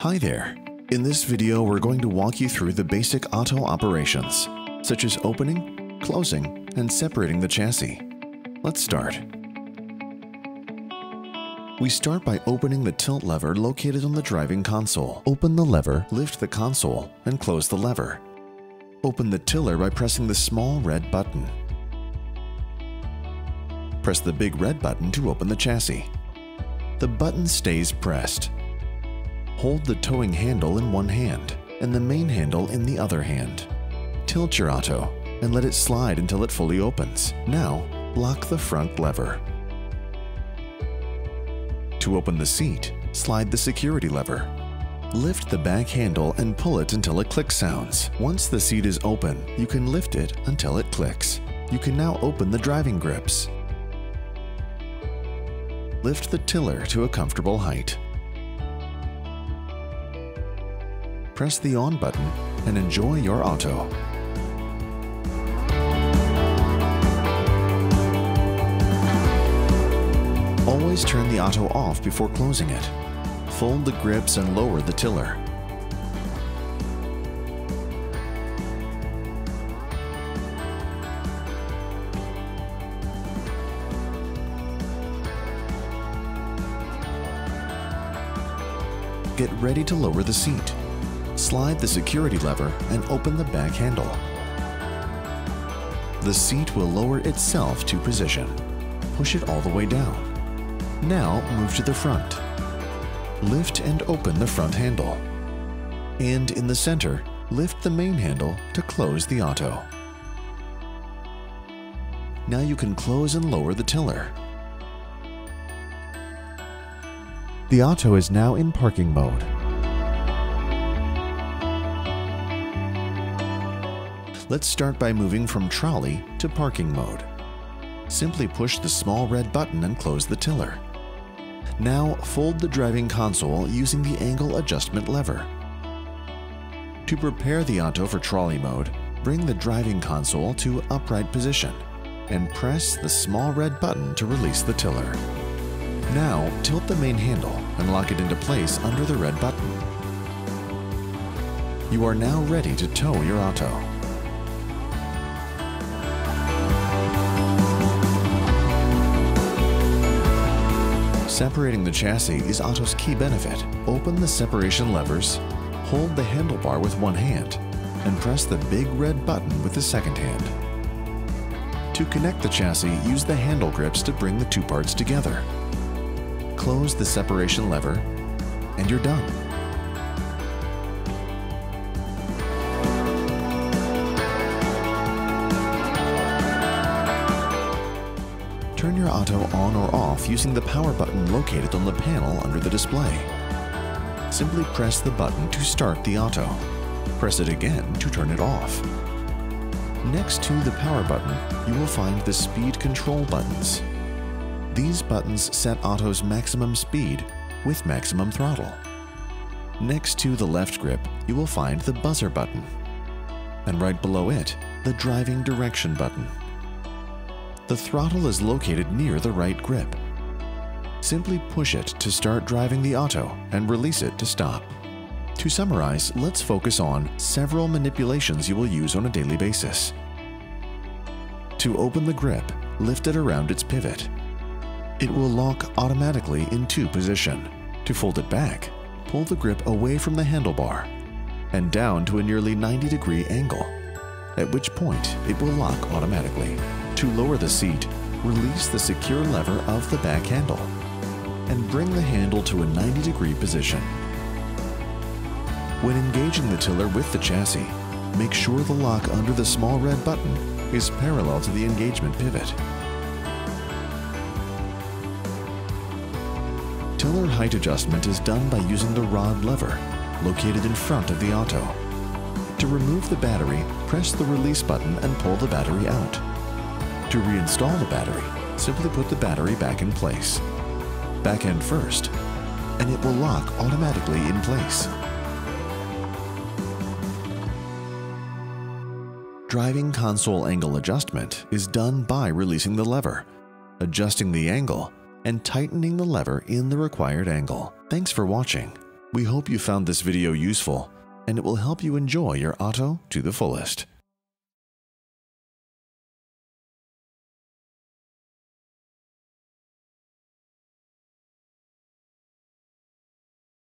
Hi there. In this video, we're going to walk you through the basic ATTO operations, such as opening, closing, and separating the chassis. Let's start. We start by opening the tilt lever located on the driving console. Open the lever, lift the console, and close the lever. Open the tiller by pressing the small red button. Press the big red button to open the chassis. The button stays pressed. Hold the towing handle in one hand and the main handle in the other hand. Tilt your ATTO and let it slide until it fully opens. Now, lock the front lever. To open the seat, slide the security lever. Lift the back handle and pull it until it click sounds. Once the seat is open, you can lift it until it clicks. You can now open the driving grips. Lift the tiller to a comfortable height. Press the on button and enjoy your ATTO. Always turn the ATTO off before closing it. Fold the grips and lower the tiller. Get ready to lower the seat. Slide the security lever and open the back handle. The seat will lower itself to position. Push it all the way down. Now move to the front. Lift and open the front handle. And in the center, lift the main handle to close the ATTO. Now you can close and lower the tiller. The ATTO is now in parking mode. Let's start by moving from trolley to parking mode. Simply push the small red button and close the tiller. Now fold the driving console using the angle adjustment lever. To prepare the ATTO for trolley mode, bring the driving console to upright position and press the small red button to release the tiller. Now tilt the main handle and lock it into place under the red button. You are now ready to tow your ATTO. Separating the chassis is ATTO's key benefit. Open the separation levers, hold the handlebar with one hand, and press the big red button with the second hand. To connect the chassis, use the handle grips to bring the two parts together. Close the separation lever, and you're done. Auto on or off using the power button located on the panel under the display. Simply press the button to start the ATTO. Press it again to turn it off. Next to the power button, you will find the speed control buttons. These buttons set ATTO's maximum speed with maximum throttle. Next to the left grip, you will find the buzzer button. And right below it, the driving direction button. The throttle is located near the right grip. Simply push it to start driving the ATTO and release it to stop. To summarize, let's focus on several manipulations you will use on a daily basis. To open the grip, lift it around its pivot. It will lock automatically in two position. To fold it back, pull the grip away from the handlebar and down to a nearly 90 degree angle, at which point it will lock automatically. To lower the seat, release the secure lever of the back handle and bring the handle to a 90 degree position. When engaging the tiller with the chassis, make sure the lock under the small red button is parallel to the engagement pivot. Tiller height adjustment is done by using the rod lever located in front of the ATTO. To remove the battery, press the release button and pull the battery out. To reinstall the battery, simply put the battery back in place. Back end first, and it will lock automatically in place. Driving console angle adjustment is done by releasing the lever, adjusting the angle, and tightening the lever in the required angle. Thanks for watching. We hope you found this video useful and it will help you enjoy your ATTO to the fullest.